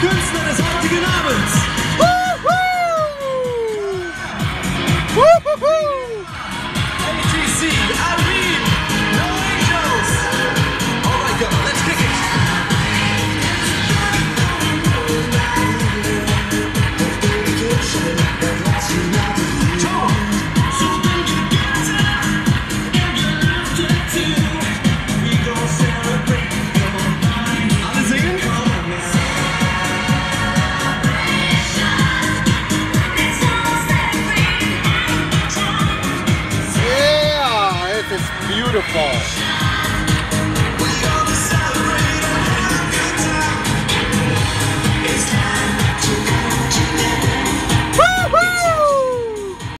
Künstler des heutigen Abends. ATC, Irene, No Angels. All right, go, let's kick it. Alle beautiful.